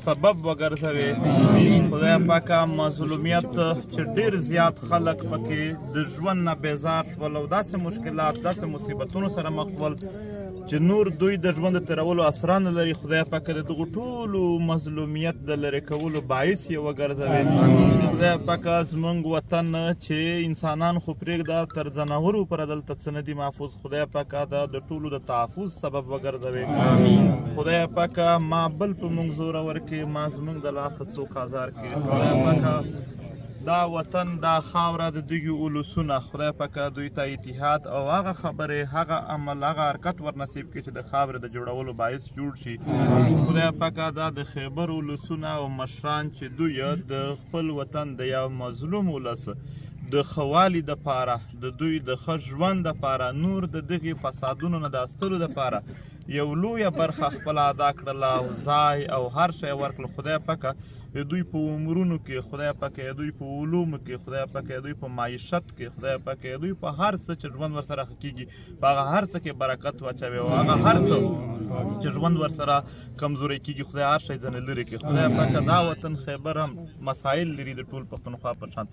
سبب وګرځوي خدای پاک مظلومیت چې ډیر زیات خلک پکې د ژوند نه بیزار شول او داسې مشکلات داسې مصیبتونو سره مخ ول چې نور دوی د ژوند تیرولو اسرا نه لري خدای پاک د دغو ټولو مظلومیت د لرې کولو باعث یې وګرځوي خدای پاک زمونږ وطن چې انسانان خو پرېږده تر ځناورو پر دلته څه نه دي محفوظ خدای پاک دا د ټولو د تحفظ سبب وګرځوي امين خدای پاک ما بل په موږ زور ورکي ما زموږ د لاس څوک آزار کړي خدای پاک دا وطن دا خاوره د دغه اولسونه خدای پاک دوی ته اتحاد او هغه خبره هغه عمل هغه حرکت ورنصیب کړي چې د خاورې د جوړولو باعث جوړ شي خدای پاک دا د خیبر اولسونه او مشران چې دوی د خپل وطن د یو مظلوم ولس د خوالي د پاره د دوی د ښه ژوند لپاره نور د دغه فسادونو نه د استلو لپاره یو لوی برخه خپل ادا کړل او ځای او هر شی ورکړ خدای پاک دوی په عمرونو کې خدای پاک دوی په علوم کې خدای پاک دوی په معیشت کې خدای پاک دوی په هر څه چې ژوند ورسره کیږي په هغه هر څه کې برکت واچوي او هغه هر څه چې ژوند ورسره کمزوري کیږي خدای هر شی ځنه لري کې خدای پاک دا وطن خیبر هم مسائل لري د ټول پښتونخوا په شان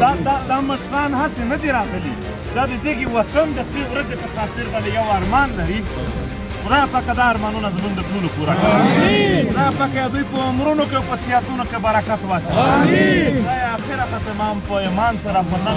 دا دا دا مشران هسې نه دي راغلي دا د دغې وطن د ښې ورځې په خاطر باندې یو ارمان لري خدای پاکه دا ارمانونه زمونږ د ټولو پوره کړي خدای پاکه دوی په عمرونو کې او په صحتونو کې برکت واچوي خدای اخره ختمه هم په ایمان سره په نن